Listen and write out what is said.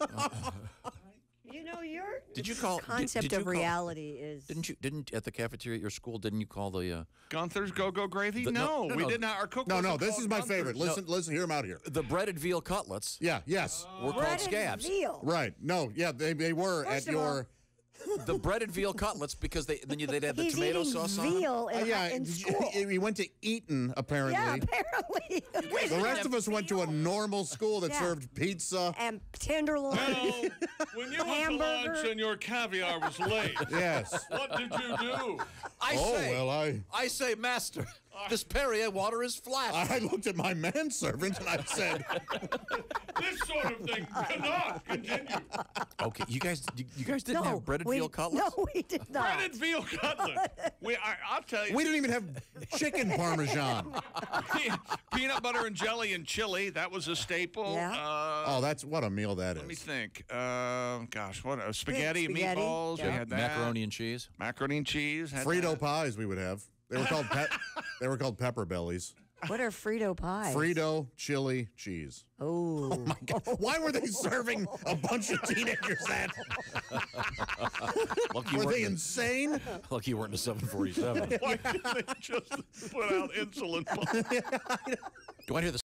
You know, your Did you call did- concept did you of call- reality is Didn't you? Didn't at the cafeteria at your school? Didn't you call the uh, Gunther's Go Go Gravy? The- no, no, no, we no. did not. Our cook No, no, wasn't this called is my Gunther's. favorite. Listen, listen, hear him out here. the breaded veal cutlets? Yeah, yes. Were bread called and scabs. veal. Right. No, yeah, they, they were First at of all- your. The breaded veal cutlets because they then you, they'd have the He's tomato eating sauce on. them. veal Uh, in, yeah, in did you- school. we went to Eton, apparently. yeah, apparently. the rest of us went to a normal school that Yeah. served pizza. and tenderloin. Well, when you went to lunch and your caviar was late, Yes. what did you do? I oh, say, well, I, I say, master, this Perrier water is flat. I looked at my manservant and I said, This sort of thing cannot continue. okay, you guys, you, you guys didn't no, have breaded we, veal cutlets. No, we did not. Breaded veal cutlet. We, I, I'll tell you. we didn't even have chicken parmesan. peanut butter and jelly and chili. That was a staple. Yeah. Uh, Oh, that's what a meal that let me is. think. Uh, gosh, what? Uh, spaghetti, spaghetti, meatballs. yeah. We had that. Macaroni and cheese. Macaroni and cheese. had Frito that. pies we would have. They were called pe- they were called pepper bellies. What are Frito pies? Frito, chili, cheese. Oh, oh my God. Why were they serving a bunch of teenagers that? Lucky Were weren't they in- insane? Lucky you weren't in a 747. Why did they just put out insulin pumps? Do I hear the